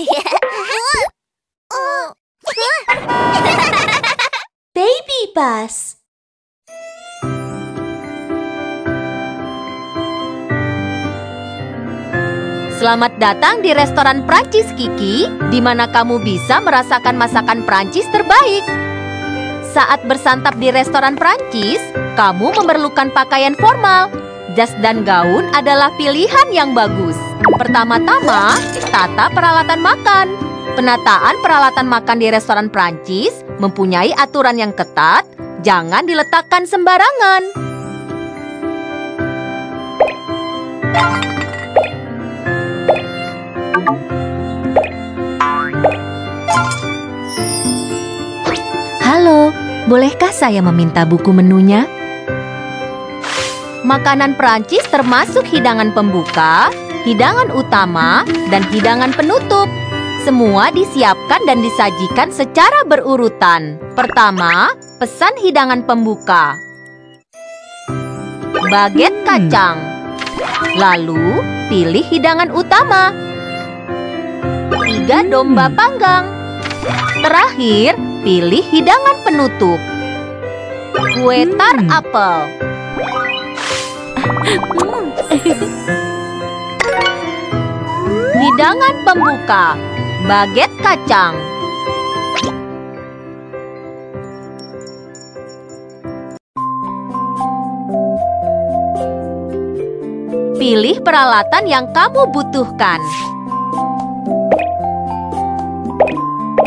Baby bus. Selamat datang di restoran Prancis Kiki, di mana kamu bisa merasakan masakan Prancis terbaik. Saat bersantap di restoran Prancis, kamu memerlukan pakaian formal. Jas dan gaun adalah pilihan yang bagus. Pertama-tama, tata peralatan makan. Penataan peralatan makan di restoran Prancis mempunyai aturan yang ketat, jangan diletakkan sembarangan. Halo, bolehkah saya meminta buku menunya? Makanan Perancis termasuk hidangan pembuka, hidangan utama, dan hidangan penutup. Semua disiapkan dan disajikan secara berurutan. Pertama, pesan hidangan pembuka. Baget kacang. Lalu, pilih hidangan utama. Tiga domba panggang. Terakhir, pilih hidangan penutup. Kue tar apel. Hidangan pembuka. Baget kacang. Pilih peralatan yang kamu butuhkan.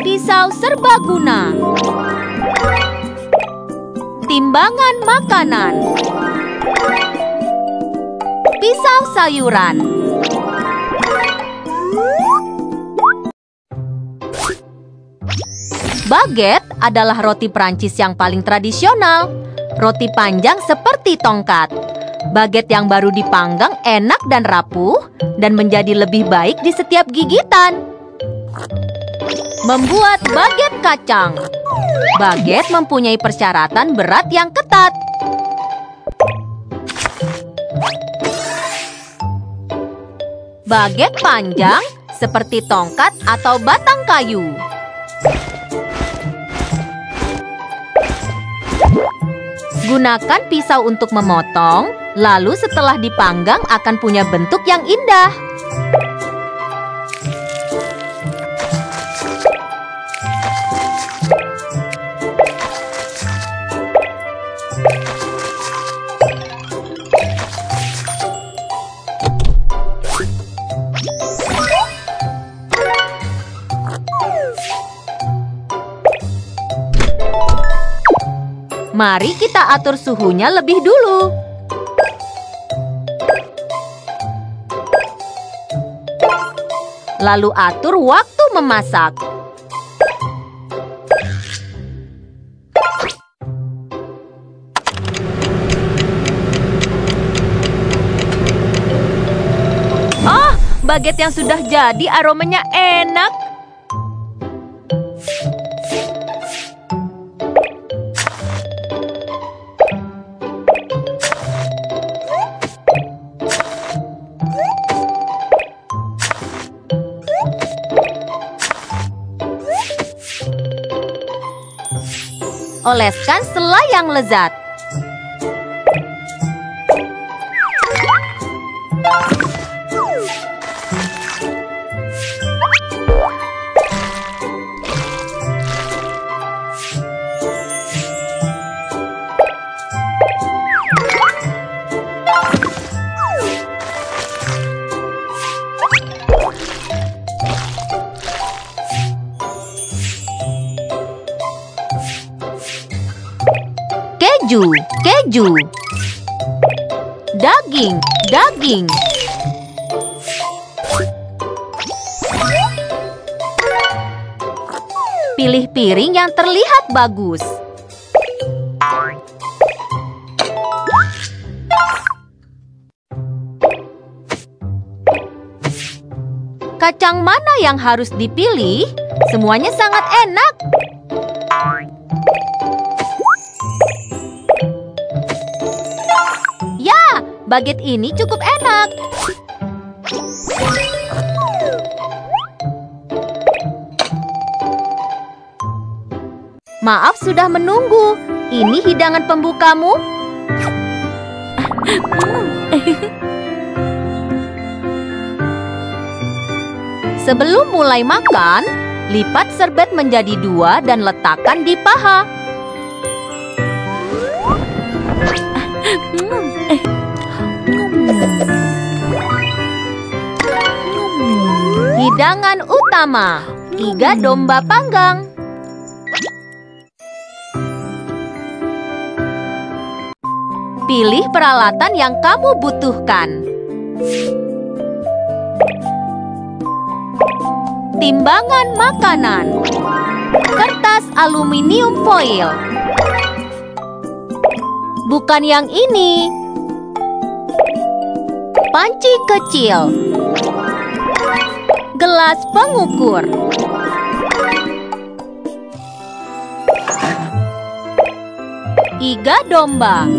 Pisau serbaguna. Timbangan makanan. Pisau sayuran. Baget adalah roti Prancis yang paling tradisional. Roti panjang seperti tongkat. Baget yang baru dipanggang enak dan rapuh dan menjadi lebih baik di setiap gigitan. Membuat baget kacang. Baget mempunyai persyaratan berat yang ketat. Baget panjang seperti tongkat atau batang kayu. Gunakan pisau untuk memotong, lalu setelah dipanggang akan punya bentuk yang indah. Mari kita atur suhunya lebih dulu. Lalu atur waktu memasak. Oh, baget yang sudah jadi aromanya enak. Oleskan selai yang lezat. Keju. Daging, daging. Pilih piring yang terlihat bagus. Kacang mana yang harus dipilih? Semuanya sangat enak. baget ini cukup enak. Maaf sudah menunggu. Ini hidangan pembukamu. Sebelum mulai makan, lipat serbet menjadi dua dan letakkan di paha. Hidangan utama, iga domba panggang. Pilih peralatan yang kamu butuhkan. Timbangan makanan. Kertas aluminium foil. Bukan yang ini. Panci kecil. Gelas pengukur. Iga domba.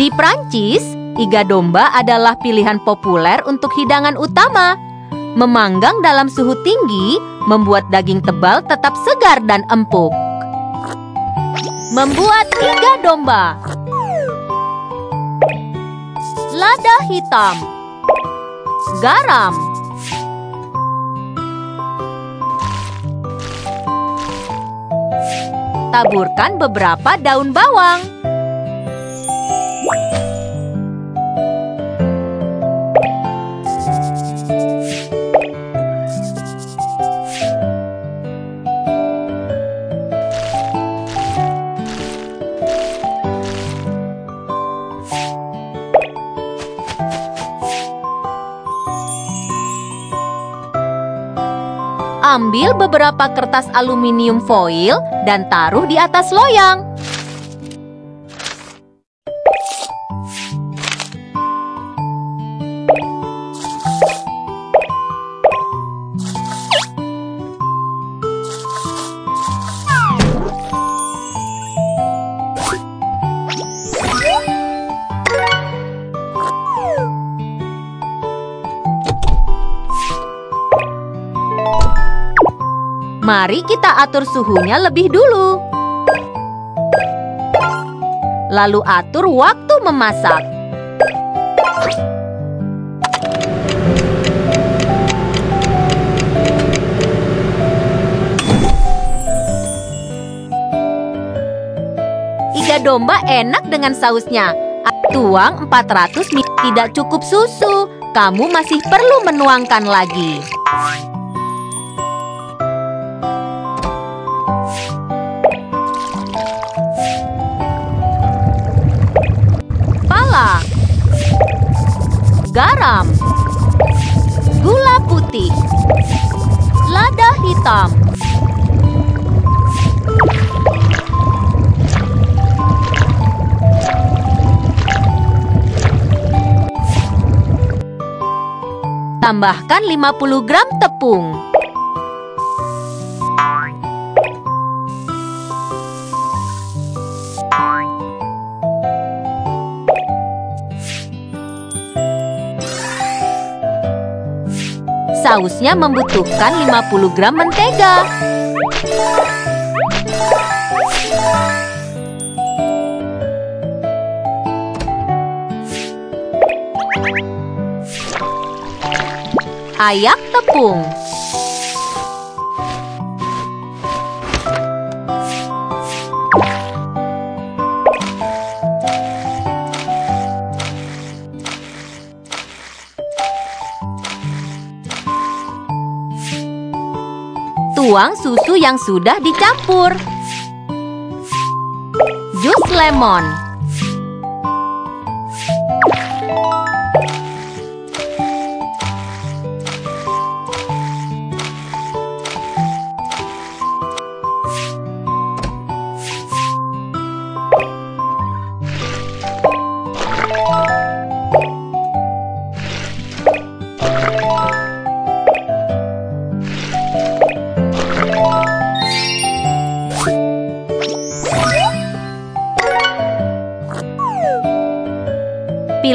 Di Prancis, iga domba adalah pilihan populer untuk hidangan utama. Memanggang dalam suhu tinggi membuat daging tebal tetap segar dan empuk. Membuat iga domba. Lada hitam. Garam. Taburkan beberapa daun bawang. Ambil beberapa kertas aluminium foil dan taruh di atas loyang. Mari kita atur suhunya lebih dulu. Lalu atur waktu memasak. Iga domba enak dengan sausnya. Tuang 400 ml tidak cukup susu. Kamu masih perlu menuangkan lagi. Garam Gula putih Lada hitam Tambahkan 50 gram tepung. Sausnya membutuhkan 50 gram mentega. Ayak tepung. Tuang susu yang sudah dicampur. Jus lemon.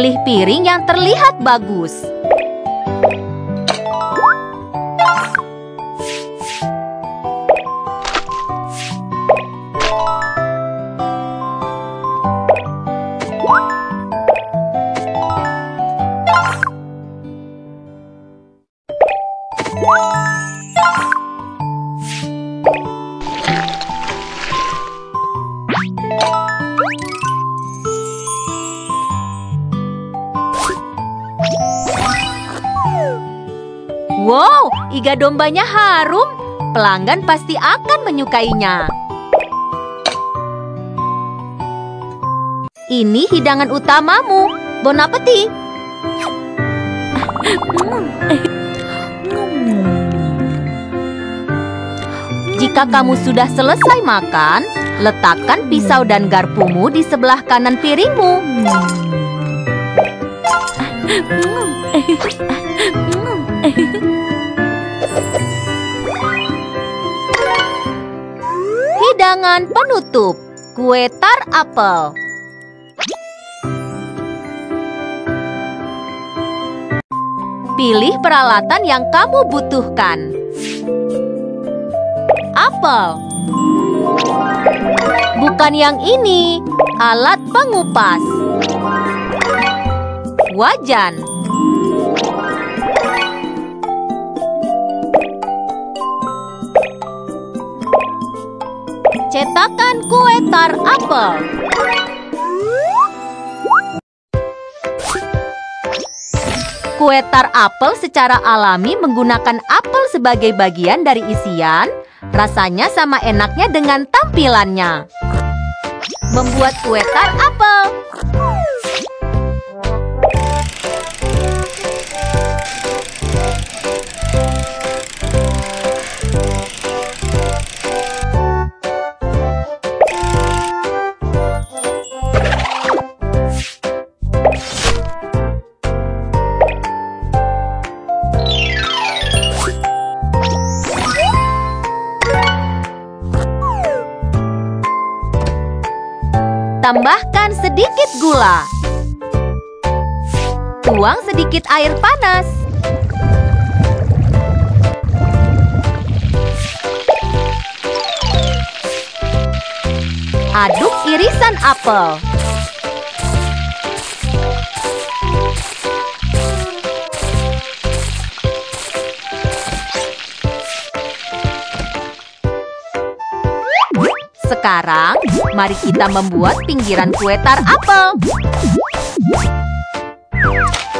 Pilih piring yang terlihat bagus. Wow, iga dombanya harum. Pelanggan pasti akan menyukainya. Ini hidangan utamamu. Bon appetit. Jika kamu sudah selesai makan, letakkan pisau dan garpumu di sebelah kanan piringmu. Hidangan penutup, kue tar apel. Pilih peralatan yang kamu butuhkan. Apel. Bukan yang ini, alat pengupas. Wajan. Cetakan kue tar apel. Kue tar apel secara alami menggunakan apel sebagai bagian dari isian, rasanya sama enaknya dengan tampilannya. Membuat kue tar apel. Tambahkan sedikit gula. Tuang sedikit air panas. Aduk irisan apel. Sekarang, mari kita membuat pinggiran kue tar apel.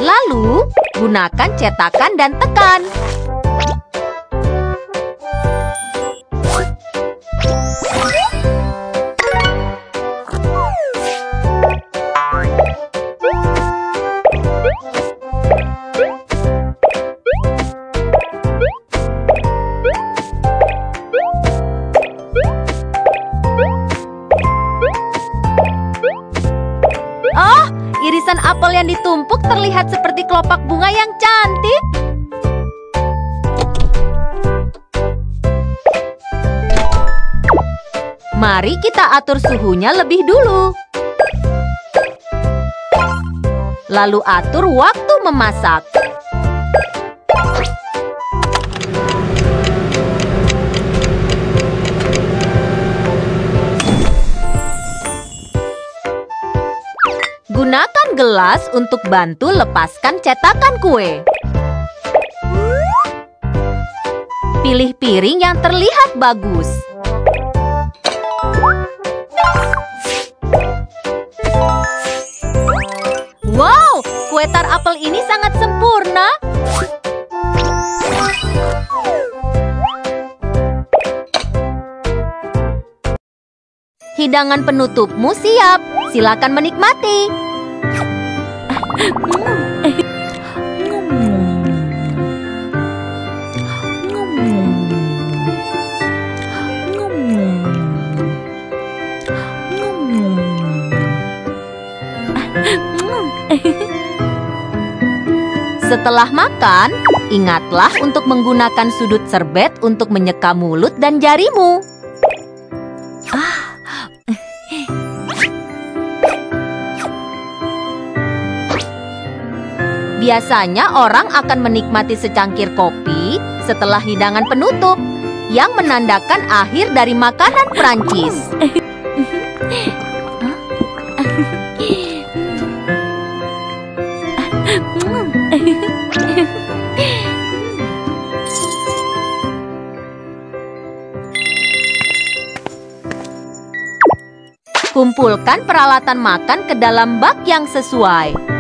Lalu, gunakan cetakan dan tekan. Ditumpuk terlihat seperti kelopak bunga yang cantik. Mari kita atur suhunya lebih dulu. Lalu atur waktu memasak. Gelas untuk bantu lepaskan cetakan kue. Pilih piring yang terlihat bagus. Wow, kue tar apel ini sangat sempurna. Hidangan penutupmu siap. Silakan menikmati. Setelah makan, ingatlah untuk menggunakan sudut serbet untuk menyeka mulut dan jarimu. Biasanya orang akan menikmati secangkir kopi setelah hidangan penutup yang menandakan akhir dari makanan Prancis. Kumpulkan peralatan makan ke dalam bak yang sesuai.